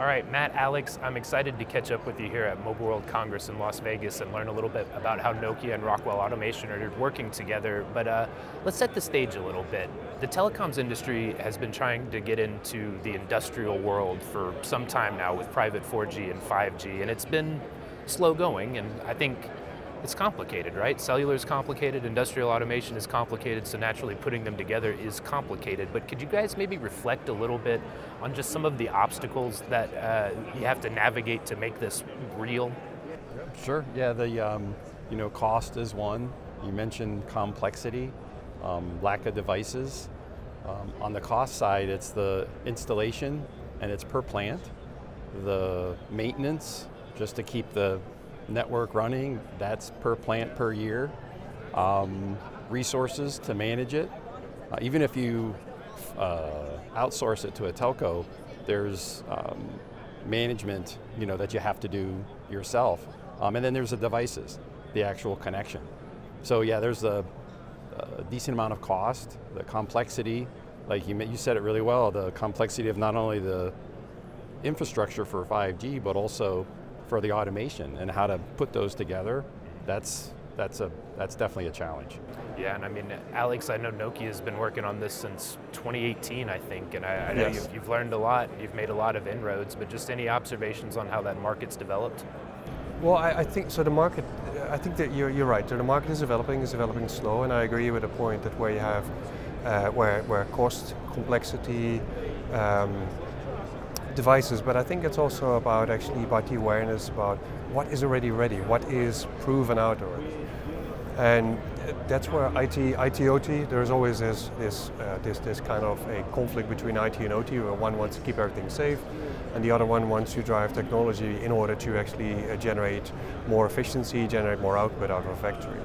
All right, Matt, Alex, I'm excited to catch up with you here at Mobile World Congress in Las Vegas and learn a little bit about how Nokia and Rockwell Automation are working together. But uh, let's set the stage a little bit. The telecoms industry has been trying to get into the industrial world for some time now with private 4G and 5G, and it's been slow going, and I think it's complicated, right? Cellular is complicated, industrial automation is complicated, so naturally putting them together is complicated. But could you guys maybe reflect a little bit on just some of the obstacles that uh, you have to navigate to make this real? Sure, yeah, the um, you know, cost is one. You mentioned complexity, um, lack of devices. Um, on the cost side, it's the installation and it's per plant. The maintenance, just to keep the network running, that's per plant per year. Um, resources to manage it. Uh, even if you uh, outsource it to a telco, there's um, management you know, that you have to do yourself. Um, and then there's the devices, the actual connection. So yeah, there's a, a decent amount of cost, the complexity, like you, you said it really well, the complexity of not only the infrastructure for 5G, but also for the automation and how to put those together, that's, that's, a, that's definitely a challenge. Yeah, and I mean, Alex, I know Nokia has been working on this since 2018, I think, and I, I know yes. you've, you've learned a lot, you've made a lot of inroads, but just any observations on how that market's developed? Well, I, I, think so. The market, I think that you're, you're right. So the market is developing, is developing slow, and I agree with the point that where you have, uh, where where cost, complexity, um, devices, but I think it's also about actually about the awareness about what is already ready, what is proven out already. And that's where IT, IT OT, there's always this, this, uh, this, this kind of a conflict between IT and OT where one wants to keep everything safe and the other one wants to drive technology in order to actually uh, generate more efficiency, generate more output out of a factory.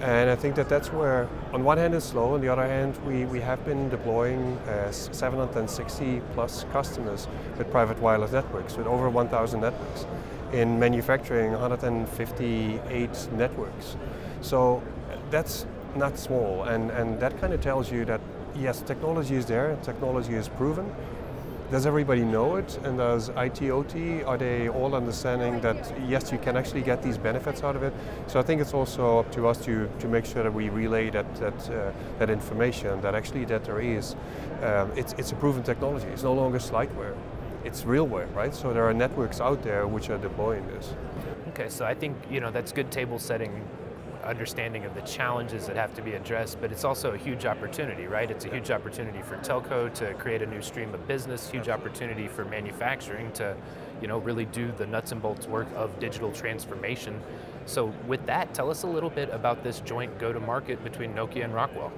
And I think that that's where, on one hand it's slow, on the other hand we, we have been deploying uh, 760 plus customers with private wireless networks, with over 1,000 networks. In manufacturing, 158 networks. So that's not small, and, and that kind of tells you that yes, technology is there, technology is proven, does everybody know it? And does IT/OT, are they all understanding that yes, you can actually get these benefits out of it? So I think it's also up to us to, to make sure that we relay that, that, uh, that information, that actually that there is, um, it's, it's a proven technology. It's no longer slideware. It's realware, right? So there are networks out there which are deploying this. Okay, so I think you know that's good table setting understanding of the challenges that have to be addressed, but it's also a huge opportunity, right? It's a huge opportunity for telco to create a new stream of business, huge opportunity for manufacturing to you know, really do the nuts and bolts work of digital transformation. So with that, tell us a little bit about this joint go-to-market between Nokia and Rockwell.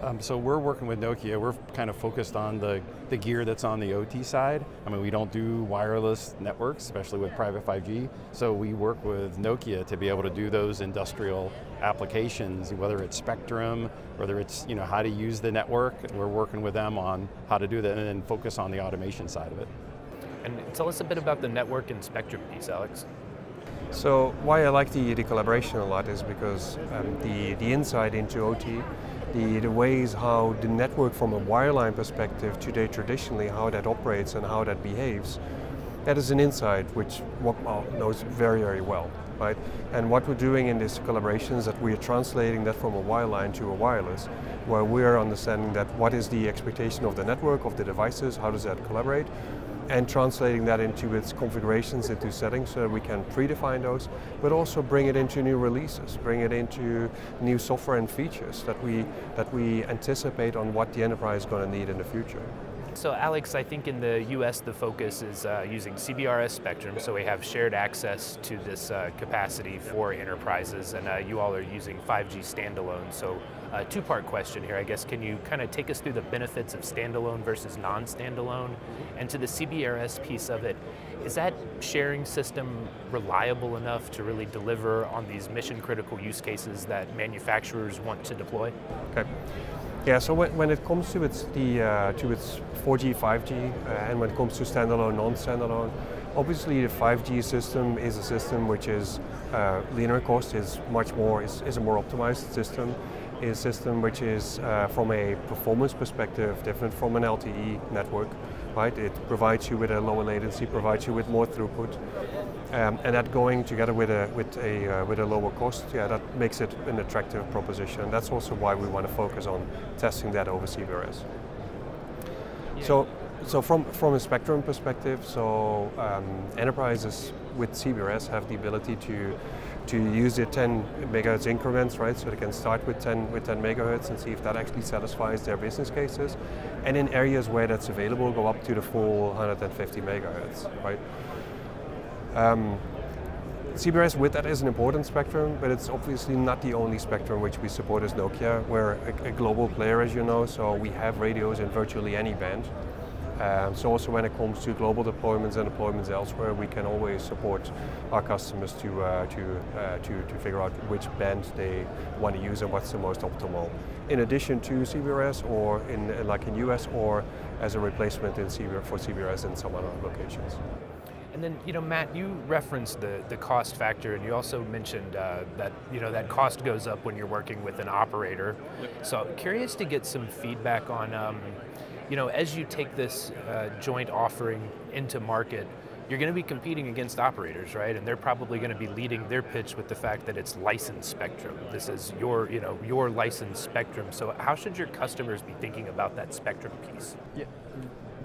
Um, so we're working with Nokia, we're kind of focused on the, the gear that's on the OT side. I mean, we don't do wireless networks, especially with private 5G, so we work with Nokia to be able to do those industrial applications, whether it's spectrum, whether it's you know how to use the network, we're working with them on how to do that and then focus on the automation side of it. And tell us a bit about the network and spectrum piece, Alex. So why I like the, the collaboration a lot is because um, the, the insight into OT the, the ways how the network from a wireline perspective today traditionally, how that operates and how that behaves, that is an insight which Rockwell knows very, very well. Right? And what we're doing in this collaboration is that we are translating that from a wireline to a wireless, where we're understanding that what is the expectation of the network, of the devices, how does that collaborate, and translating that into its configurations, into settings, so that we can predefine those, but also bring it into new releases, bring it into new software and features that we, that we anticipate on what the enterprise is going to need in the future. So Alex, I think in the US the focus is uh, using CBRS spectrum, so we have shared access to this uh, capacity for enterprises, and uh, you all are using 5G standalone. So a two-part question here, I guess. Can you kind of take us through the benefits of standalone versus non-standalone? And to the CBRS piece of it, is that sharing system reliable enough to really deliver on these mission critical use cases that manufacturers want to deploy? Okay. Yeah, so when, when it comes to its, the, uh, to its 4G, 5G, uh, and when it comes to standalone, non-standalone, obviously the 5G system is a system which is uh, linear cost, is much more, is, is a more optimized system. is a system which is, uh, from a performance perspective, different from an LTE network. Right? It provides you with a lower latency, provides you with more throughput, um, and that going together with a with a uh, with a lower cost, yeah, that makes it an attractive proposition. That's also why we want to focus on testing that over CBRS. Yeah. So so from, from a spectrum perspective, so um, enterprises with CBRS have the ability to to use the 10 megahertz increments, right? So they can start with 10 with 10 megahertz and see if that actually satisfies their business cases. And in areas where that's available, go up to the full 150 megahertz, right? Um, CBRS with that is an important spectrum, but it's obviously not the only spectrum which we support as Nokia. We're a, a global player, as you know, so we have radios in virtually any band. Um, so also when it comes to global deployments and deployments elsewhere, we can always support our customers to, uh, to, uh, to, to figure out which band they want to use and what's the most optimal. In addition to CBRS or in, like in US or as a replacement in CBR, for CBRS in some other locations. And then, you know, Matt, you referenced the, the cost factor, and you also mentioned uh, that you know that cost goes up when you're working with an operator. So, curious to get some feedback on um, you know, as you take this uh, joint offering into market, you're going to be competing against operators, right? And they're probably going to be leading their pitch with the fact that it's licensed spectrum. This is your, you know, your licensed spectrum. So how should your customers be thinking about that spectrum piece? Yeah.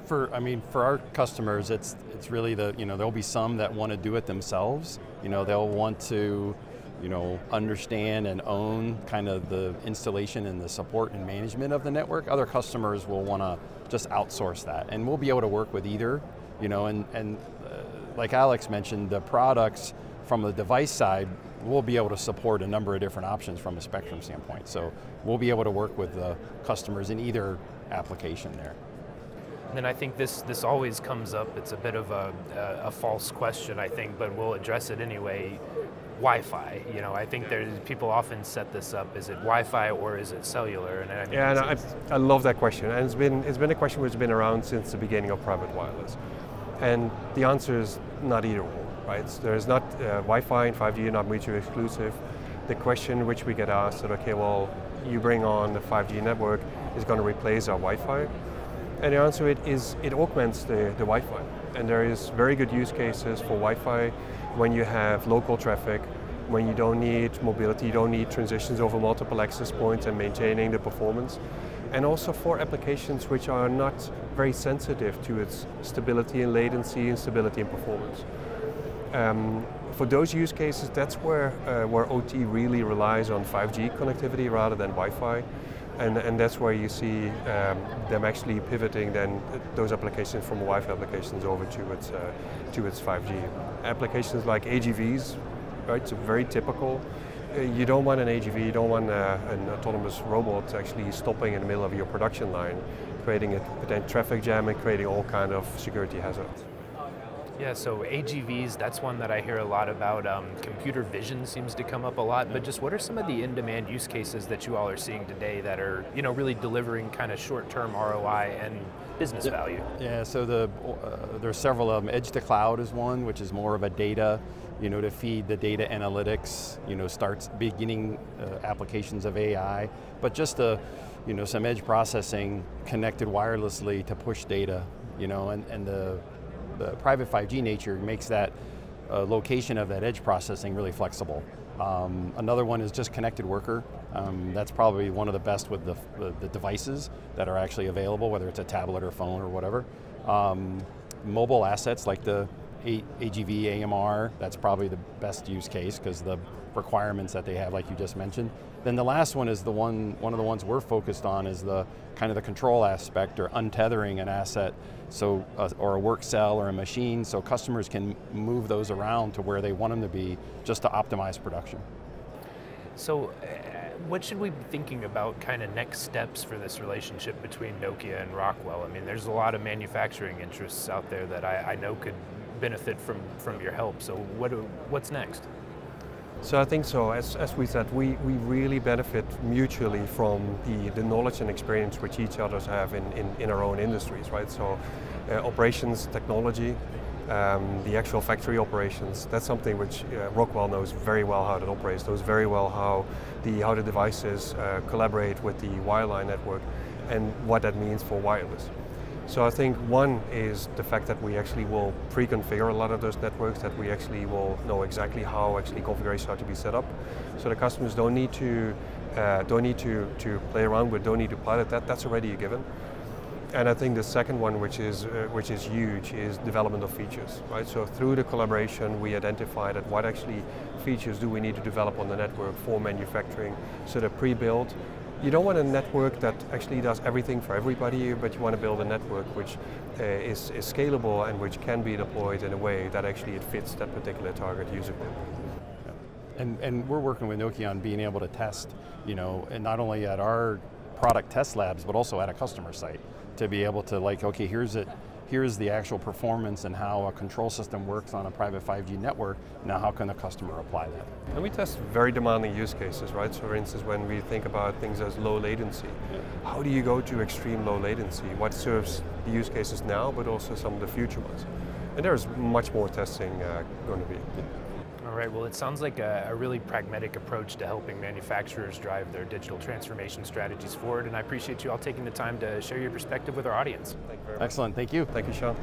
For, I mean, for our customers, it's it's really the, you know, there'll be some that want to do it themselves. You know, they'll want to you know, understand and own kind of the installation and the support and management of the network. Other customers will want to just outsource that, and we'll be able to work with either. You know, and and uh, like Alex mentioned, the products from the device side, we'll be able to support a number of different options from a spectrum standpoint. So we'll be able to work with the customers in either application there. And I think this this always comes up. It's a bit of a, a, a false question, I think, but we'll address it anyway. Wi-Fi. You know, I think there's people often set this up. Is it Wi-Fi or is it cellular? And I mean, yeah, and I, I love that question, and it's been it's been a question which has been around since the beginning of private wireless, and the answer is not either or. Right? There's not uh, Wi-Fi and 5G are not mutually exclusive. The question which we get asked is, okay, well, you bring on the 5G network is going to replace our Wi-Fi, and the answer it is it augments the, the Wi-Fi, and there is very good use cases for Wi-Fi when you have local traffic, when you don't need mobility, you don't need transitions over multiple access points and maintaining the performance. And also for applications which are not very sensitive to its stability and latency and stability and performance. Um, for those use cases, that's where, uh, where OT really relies on 5G connectivity rather than Wi-Fi. And, and that's where you see um, them actually pivoting then those applications from Wi-Fi applications over to its, uh, to its 5G. Applications like AGVs, right, it's very typical. Uh, you don't want an AGV, you don't want uh, an autonomous robot actually stopping in the middle of your production line, creating a potential traffic jam and creating all kind of security hazards. Yeah, so AGVs, that's one that I hear a lot about. Um, computer vision seems to come up a lot, but just what are some of the in-demand use cases that you all are seeing today that are, you know, really delivering kind of short-term ROI and business yeah. value? Yeah, so the uh, there's several of them. Edge to cloud is one, which is more of a data, you know, to feed the data analytics, you know, starts beginning uh, applications of AI, but just a, you know, some edge processing connected wirelessly to push data, you know, and, and the the private 5G nature makes that uh, location of that edge processing really flexible. Um, another one is just connected worker. Um, that's probably one of the best with the, the, the, devices that are actually available, whether it's a tablet or phone or whatever. Um, mobile assets like the a AGV, AMR, that's probably the best use case because the requirements that they have, like you just mentioned. Then the last one is the one, one of the ones we're focused on is the kind of the control aspect or untethering an asset, so uh, or a work cell or a machine, so customers can move those around to where they want them to be, just to optimize production. So, uh, what should we be thinking about kind of next steps for this relationship between Nokia and Rockwell? I mean, there's a lot of manufacturing interests out there that I, I know could benefit from, from your help. So, what what's next? So I think so. As, as we said, we, we really benefit mutually from the, the knowledge and experience which each others have in, in, in our own industries, right? So uh, operations, technology, um, the actual factory operations, that's something which uh, Rockwell knows very well how that operates, knows very well how the, how the devices uh, collaborate with the wireline network and what that means for wireless. So I think one is the fact that we actually will pre-configure a lot of those networks, that we actually will know exactly how actually configurations are to be set up. So the customers don't need to uh, don't need to, to play around with, don't need to pilot that, that's already a given. And I think the second one, which is uh, which is huge, is development of features. Right. So through the collaboration, we identified that what actually features do we need to develop on the network for manufacturing. So the pre-built. You don't want a network that actually does everything for everybody, but you want to build a network which uh, is, is scalable and which can be deployed in a way that actually it fits that particular target user group. And, and we're working with Nokia on being able to test, you know, and not only at our product test labs, but also at a customer site to be able to like, okay, here's it, here's the actual performance and how a control system works on a private 5G network. Now how can the customer apply that? And we test very demanding use cases, right? So for instance, when we think about things as low latency, how do you go to extreme low latency? What serves the use cases now, but also some of the future ones? And there's much more testing uh, going to be. Yeah. All right, well, it sounds like a, a, really pragmatic approach to helping manufacturers drive their digital transformation strategies forward, and I appreciate you all taking the time to share your perspective with our audience. Thank Excellent, thank you. Thank you, Sean.